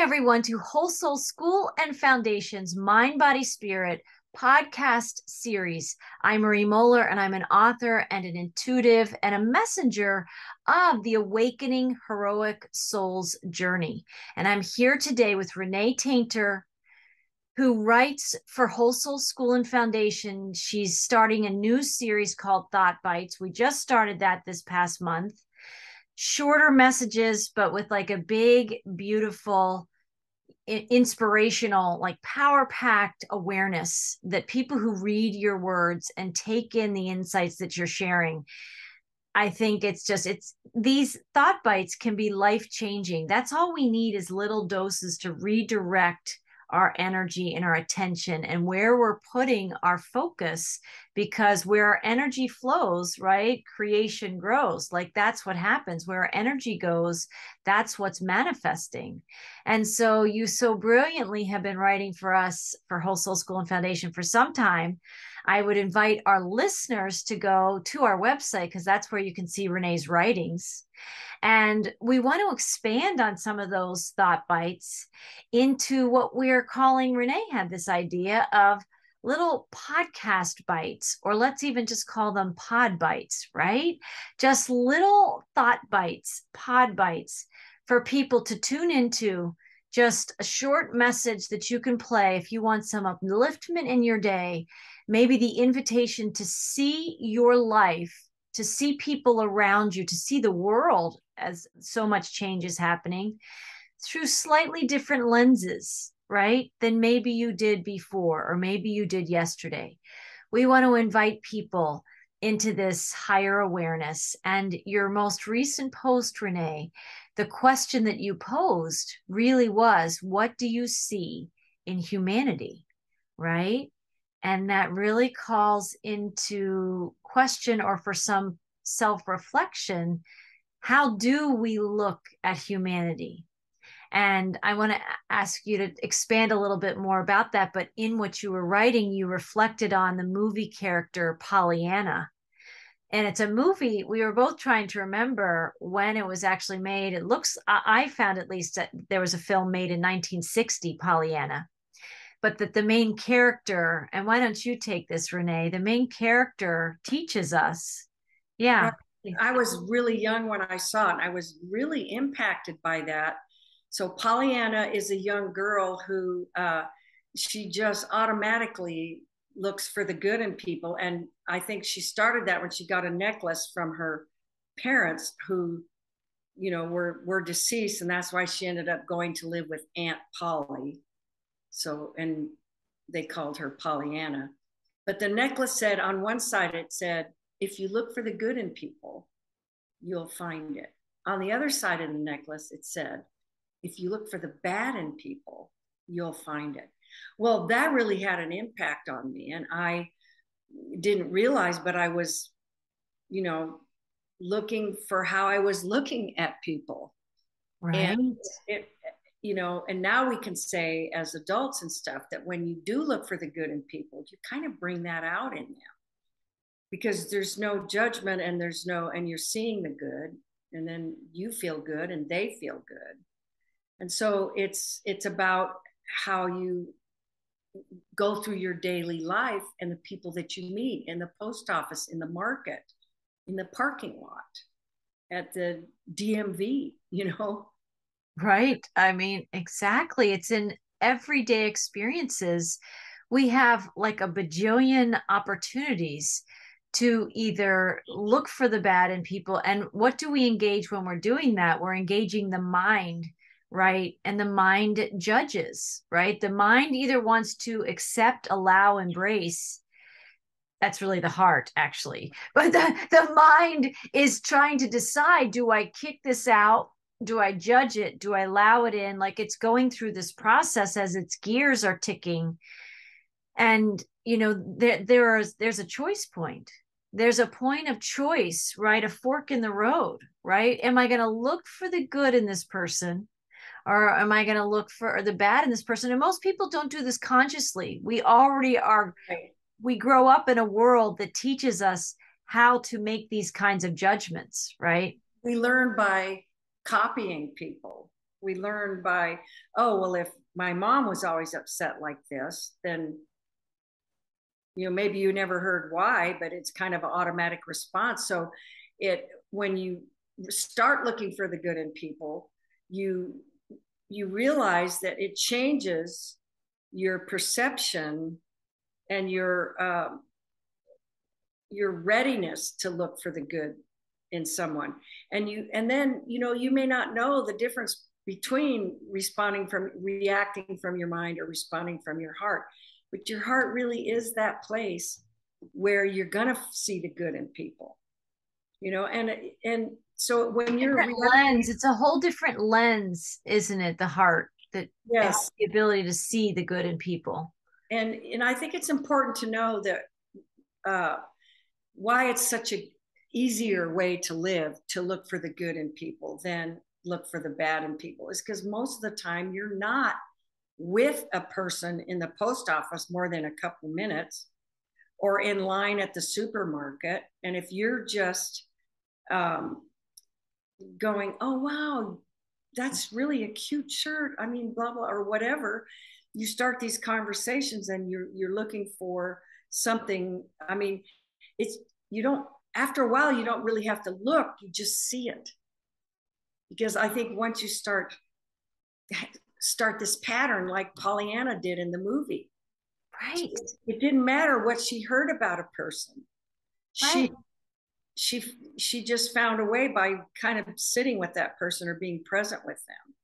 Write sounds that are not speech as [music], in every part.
everyone to Whole Soul School and Foundation's Mind, Body, Spirit podcast series. I'm Marie Mohler, and I'm an author and an intuitive and a messenger of the Awakening Heroic Souls journey. And I'm here today with Renee Taintor, who writes for Whole Soul School and Foundation. She's starting a new series called Thought Bites. We just started that this past month shorter messages, but with like a big, beautiful, inspirational, like power packed awareness that people who read your words and take in the insights that you're sharing. I think it's just, it's these thought bites can be life changing. That's all we need is little doses to redirect our energy and our attention and where we're putting our focus because where our energy flows right creation grows. Like that's what happens. Where our energy goes that's what's manifesting. And so you so brilliantly have been writing for us for whole soul school and foundation for some time I would invite our listeners to go to our website because that's where you can see Renee's writings. And we want to expand on some of those thought bites into what we're calling Renee had this idea of little podcast bites, or let's even just call them pod bites, right? Just little thought bites, pod bites for people to tune into. Just a short message that you can play if you want some upliftment in your day, maybe the invitation to see your life to see people around you, to see the world as so much change is happening through slightly different lenses, right? Than maybe you did before or maybe you did yesterday. We want to invite people into this higher awareness. And your most recent post, Renee, the question that you posed really was what do you see in humanity? Right. And that really calls into question or for some self reflection how do we look at humanity? And I want to ask you to expand a little bit more about that. But in what you were writing, you reflected on the movie character Pollyanna. And it's a movie we were both trying to remember when it was actually made. It looks, I found at least that there was a film made in 1960, Pollyanna but that the main character, and why don't you take this, Renee? The main character teaches us. Yeah. I was really young when I saw it. And I was really impacted by that. So Pollyanna is a young girl who uh, she just automatically looks for the good in people. And I think she started that when she got a necklace from her parents who, you know, were were deceased. And that's why she ended up going to live with Aunt Polly. So, and they called her Pollyanna. But the necklace said on one side, it said, if you look for the good in people, you'll find it. On the other side of the necklace, it said, if you look for the bad in people, you'll find it. Well, that really had an impact on me. And I didn't realize, but I was, you know, looking for how I was looking at people. Right. And it, you know, and now we can say as adults and stuff that when you do look for the good in people, you kind of bring that out in them because there's no judgment and there's no, and you're seeing the good and then you feel good and they feel good. And so it's, it's about how you go through your daily life and the people that you meet in the post office, in the market, in the parking lot, at the DMV, [laughs] you know, Right. I mean, exactly. It's in everyday experiences. We have like a bajillion opportunities to either look for the bad in people. And what do we engage when we're doing that? We're engaging the mind, right? And the mind judges, right? The mind either wants to accept, allow, embrace. That's really the heart, actually. [laughs] But the, the mind is trying to decide do I kick this out do I judge it? Do I allow it in? Like it's going through this process as its gears are ticking. And you know, there there is there's a choice point. There's a point of choice, right? A fork in the road, right? Am I going to look for the good in this person? Or am I going to look for the bad in this person? And most people don't do this consciously. We already are, right. we grow up in a world that teaches us how to make these kinds of judgments, right? We learn by copying people. we learn by oh well if my mom was always upset like this then you know maybe you never heard why but it's kind of an automatic response so it when you start looking for the good in people you you realize that it changes your perception and your um, your readiness to look for the good in someone. And you and then you know you may not know the difference between responding from reacting from your mind or responding from your heart. But your heart really is that place where you're going to see the good in people. You know and and so when you're lens it's a whole different lens isn't it the heart that yes the ability to see the good in people? And and i think it's important to know that uh why it's such a easier way to live to look for the good in people than look for the bad in people is because most of the time you're not with a person in the post office more than a couple minutes or in line at the supermarket. And if you're just um, going oh wow that's really a cute shirt i mean blah blah or whatever you start these conversations and you're you're looking for something. I mean it's you don't after a while you don't really have to look you just see it. Because i think once you start start this pattern like pollyanna did in the movie right. it didn't matter what she heard about a person. Right. she she she just found a way by kind of sitting with that person or being present with them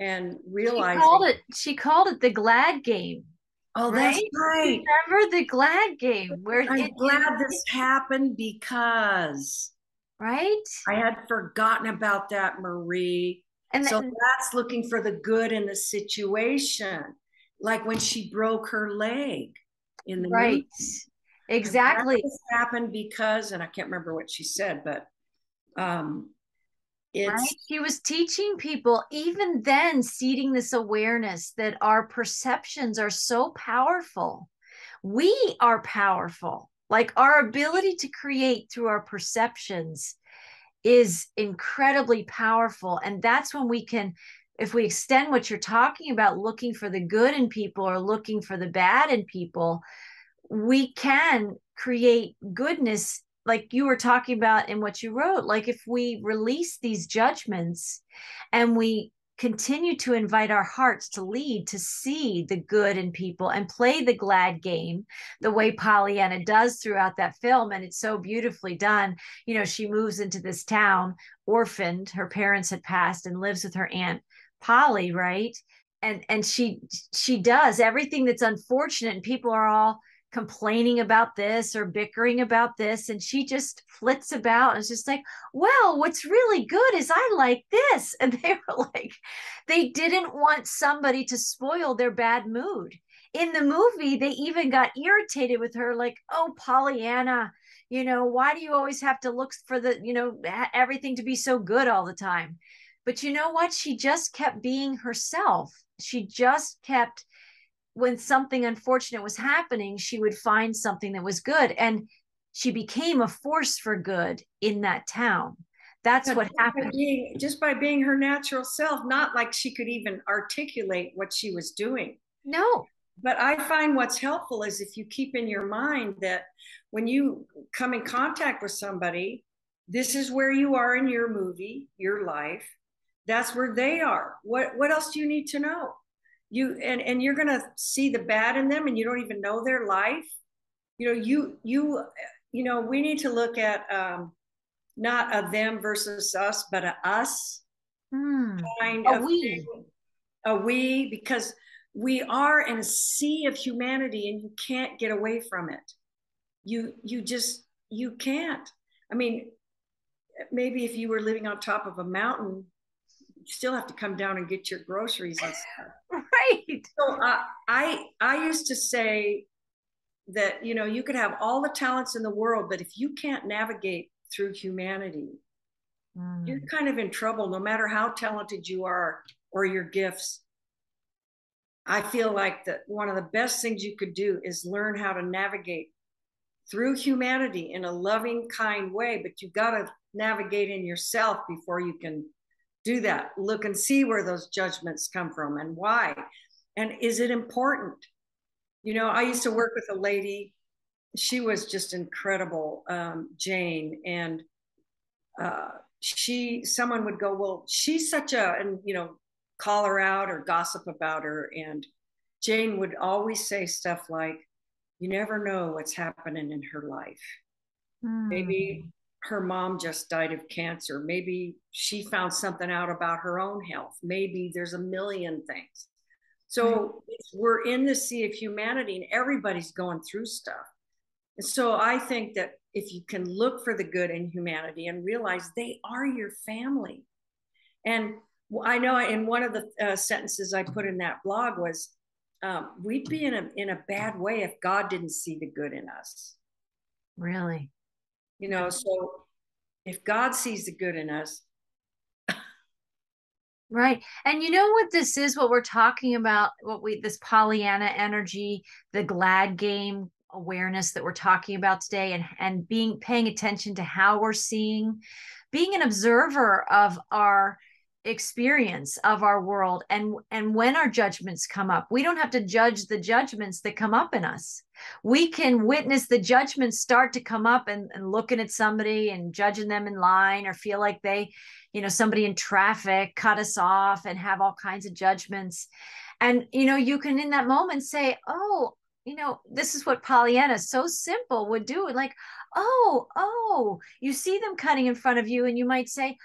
and realizing she called it she called it the glad game Oh, that's right. Remember the glad game where I'm it, glad this happened because right? I had forgotten about that, Marie. And so that's looking for the good in the situation. Like when she broke her leg in the right. Movie. Exactly. This happened because, and I can't remember what she said, but um it's right? she was teaching people even then seeding this awareness that our perceptions are so powerful. We are powerful. Like our ability to create through our perceptions is incredibly powerful. And that's when we can if we extend what you're talking about looking for the good in people or looking for the bad in people we can create goodness like you were talking about in what you wrote like if we release these judgments and we continue to invite our hearts to lead to see the good in people and play the glad game the way Pollyanna does throughout that film and it's so beautifully done. You know she moves into this town orphaned her parents had passed and lives with her aunt Polly right? And and she she does everything that's unfortunate and people are all complaining about this or bickering about this and she just flits about and it's just like well what's really good is i like this. [laughs] And they were like they didn't want somebody to spoil their bad mood. In the movie they even got irritated with her like oh pollyanna you know why do you always have to look for the you know everything to be so good all the time? But you know what? She just kept being herself. She just kept when something unfortunate was happening, she would find something that was good. And she became a force for good in that town. That's what just happened. By being, just by being her natural self, not like she could even articulate what she was doing. No. But I find what's helpful is if you keep in your mind that when you come in contact with somebody, this is where you are in your movie, your life. That's where they are. What what else do you need to know? You and and you're going to see the bad in them and you don't even know their life you know you you you know we need to look at um not a them versus us but a us hmm. kind a of we thing. a we because we are in a sea of humanity and you can't get away from it you you just you can't i mean maybe if you were living on top of a mountain still have to come down and get your groceries and stuff. [laughs] right. So uh, I I used to say that you know you could have all the talents in the world, but if you can't navigate through humanity, mm. you're kind of in trouble. No matter how talented you are or your gifts. I feel like that one of the best things you could do is learn how to navigate through humanity in a loving, kind way. But you've got to navigate in yourself before you can do that. Look and see where those judgments come from and why. And is it important? You know i used to work with a lady. She was just incredible um, jane. And uh, she someone would go well she's such a and you know call her out or gossip about her. And jane would always say stuff like you never know what's happening in her life. Mm. maybe her mom just died of cancer. Maybe she found something out about her own health. Maybe there's a million things. So we're in the sea of humanity and everybody's going through stuff. And so I think that if you can look for the good in humanity and realize they are your family. And I know in one of the uh, sentences I put in that blog was, um, we'd be in a in a bad way if God didn't see the good in us. Really? You know, so if God sees the good in us. right. And you know what this is, what we're talking about, what we, this Pollyanna energy, the glad game awareness that we're talking about today and, and being, paying attention to how we're seeing, being an observer of our, experience of our world and and when our judgments come up. We don't have to judge the judgments that come up in us. We can witness the judgments start to come up and, and looking at somebody and judging them in line or feel like they you know somebody in traffic cut us off and have all kinds of judgments. And you know you can in that moment say oh you know this is what pollyanna so simple would do. Like oh oh you see them cutting in front of you and you might say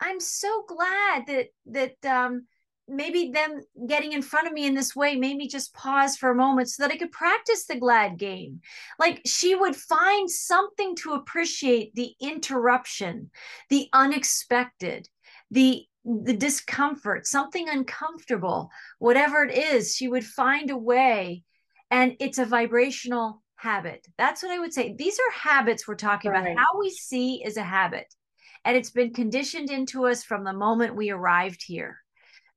I'm so glad that that um, maybe them getting in front of me in this way made me just pause for a moment so that I could practice the glad game. Like she would find something to appreciate the interruption, the unexpected, the the discomfort, something uncomfortable, whatever it is, she would find a way. And it's a vibrational habit. That's what I would say. These are habits we're talking right. about. How we see is a habit and it's been conditioned into us from the moment we arrived here.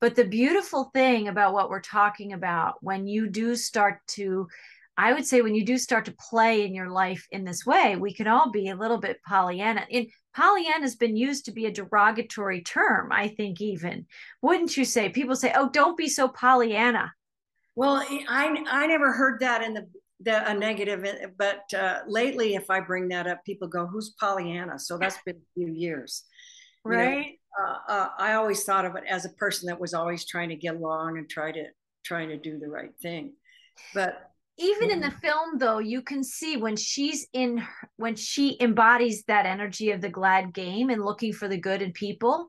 But the beautiful thing about what we're talking about when you do start to I would say when you do start to play in your life in this way, we can all be a little bit Pollyanna. In Pollyanna has been used to be a derogatory term, I think, even. Wouldn't you say? People say, oh, don't be so Pollyanna. Well, I, I never heard that in the the, a negative, eh, but uh, lately, if I bring that up, people go, "Who's Pollyanna?" So that's been a few years, right? You know, uh, uh, I always thought of it as a person that was always trying to get along and try to trying to do the right thing, but even in the film though you can see when she's in when she embodies that energy of the glad game and looking for the good in people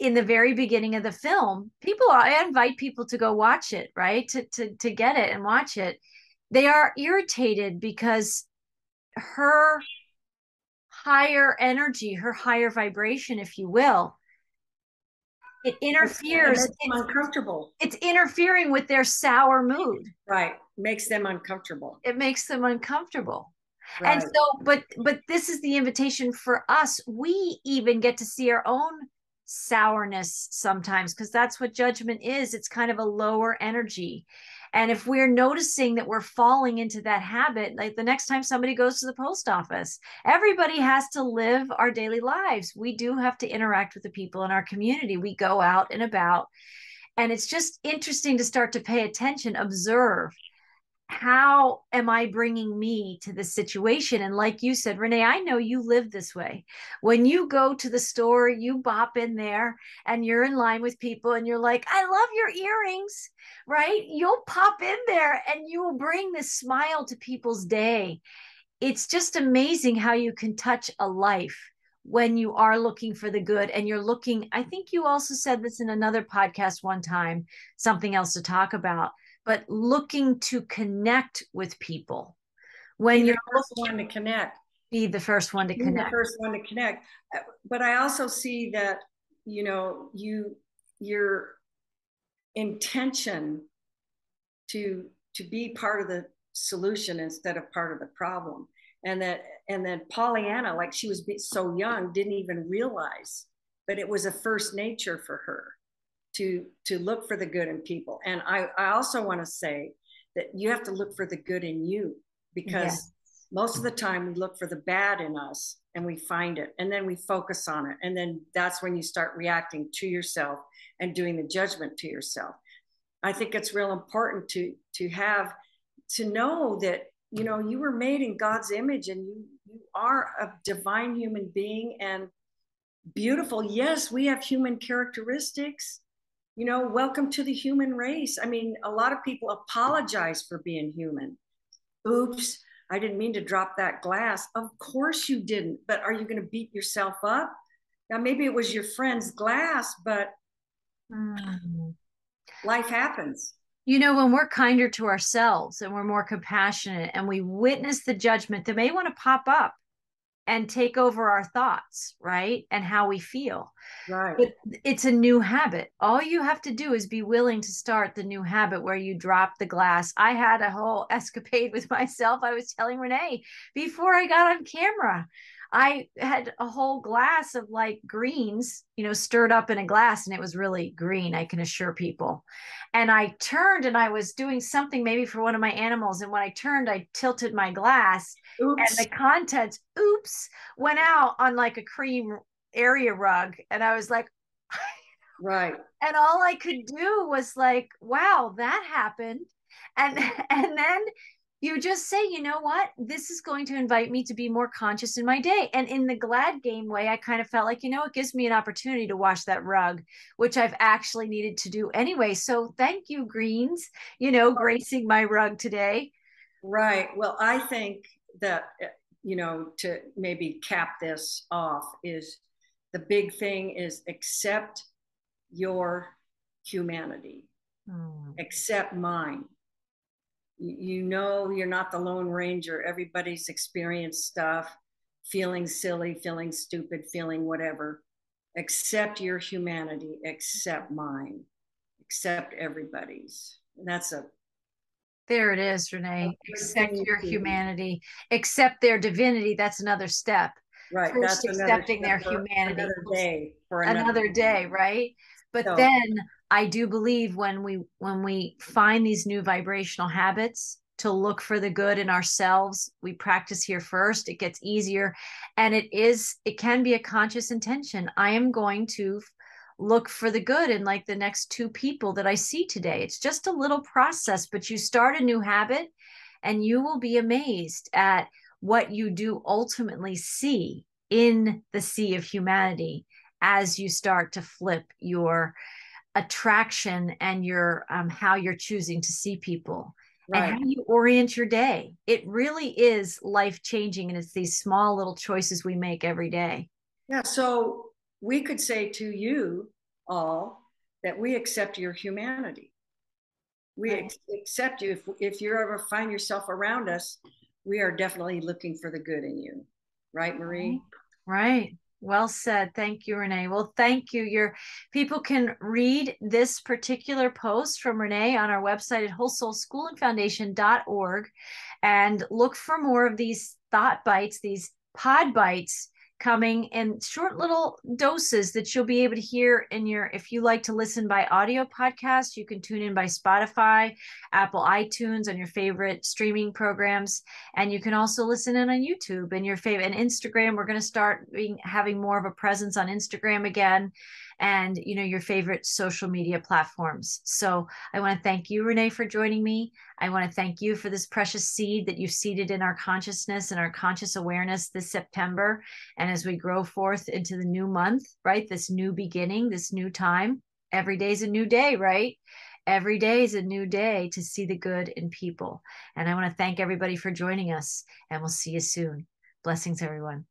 in the very beginning of the film people i invite people to go watch it right? To to to get it and watch it they are irritated because her higher energy, her higher vibration, if you will, it interferes. It It's, uncomfortable. It's interfering with their sour mood. Right. Makes them uncomfortable. It makes them uncomfortable. Right. And so, but but this is the invitation for us. We even get to see our own sourness sometimes because that's what judgment is. It's kind of a lower energy. And if we're noticing that we're falling into that habit, like the next time somebody goes to the post office, everybody has to live our daily lives. We do have to interact with the people in our community. We go out and about. And it's just interesting to start to pay attention, observe how am I bringing me to the situation? And like you said, Renee, I know you live this way. When you go to the store, you bop in there and you're in line with people and you're like, I love your earrings, right? You'll pop in there and you will bring this smile to people's day. It's just amazing how you can touch a life when you are looking for the good and you're looking. I think you also said this in another podcast one time, something else to talk about but looking to connect with people. When be you're the first one to connect, be the first one to be connect. The first one to connect. Uh, but I also see that you know you your intention to to be part of the solution instead of part of the problem and that and then pollyanna like she was so young didn't even realize but it was a first nature for her to to look for the good in people. And i i also want to say that you have to look for the good in you because yes. most of the time we look for the bad in us and we find it and then we focus on it. And then that's when you start reacting to yourself and doing the judgment to yourself. I think it's real important to to have to know that you know you were made in god's image and you you are a divine human being and beautiful. Yes we have human characteristics you know welcome to the human race i mean a lot of people apologize for being human oops I didn't mean to drop that glass. Of course you didn't. But are you going to beat yourself up? Now, maybe it was your friend's glass, but mm. life happens. You know, when we're kinder to ourselves and we're more compassionate and we witness the judgment that may want to pop up, and take over our thoughts, right? And how we feel. Right. It's a new habit. All you have to do is be willing to start the new habit where you drop the glass. I had a whole [laughs] escapade with myself. I was telling Renee before I got on camera. I had a whole glass of like greens, you know, stirred up in a glass, and it was really green, I can assure people. And I turned and I was doing something maybe for one of my animals. And when I turned, I tilted my glass, oops. and the contents, oops, went out on like a cream area rug. And I was like, right. [laughs] And all I could do was like, wow, that happened. And [laughs] and then you just say, you know what? This is going to invite me to be more conscious in my day. And in the glad game way, I kind of felt like, you know, it gives me an opportunity to wash that rug, which I've actually needed to do anyway. So thank you, Greens, you know, gracing my rug today. Right. Well, I think that, you know, to maybe cap this off is the big thing is accept your humanity, mm. accept mine you know you're not the lone ranger. Everybody's experienced stuff feeling silly feeling stupid feeling whatever. Accept your humanity. Accept mine. Accept everybody's. And that's a there it is renee. Accept your humanity. Accept their divinity. That's another step. Right First that's accepting their humanity. another day for another, another day. right? But so, then I do believe when we when we find these new vibrational habits to look for the good in ourselves, we practice here first. It gets easier and it is it can be a conscious intention. I am going to look for the good in like the next two people that I see today. It's just a little process, but you start a new habit and you will be amazed at what you do ultimately see in the sea of humanity as you start to flip your attraction and your um, how you're choosing to see people right. and how you orient your day. It really is life changing, and it's these small little choices we make every day. Yeah. So we could say to you all that we accept your humanity. We right. accept you. If if you ever find yourself around us, we are definitely looking for the good in you. Right, Marie? Right. Well said. Thank you, Renee. Well, thank you. Your people can read this particular post from Renee on our website at wholesoulschoolandfoundation.org and look for more of these thought bites, these pod bites coming in short little doses that you'll be able to hear in your if you like to listen by audio podcast you can tune in by spotify apple itunes on your favorite streaming programs. And you can also listen in on youtube and your favorite and instagram. We're going to start being having more of a presence on instagram again and you know your favorite social media platforms. So i want to thank you renee for joining me. I want to thank you for this precious seed that you've seeded in our consciousness and our conscious awareness this september and as we grow forth into the new month right this new beginning this new time every day is a new day right? Every day is a new day to see the good in people. And i want to thank everybody for joining us and we'll see you soon. Blessings everyone